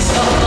Stop.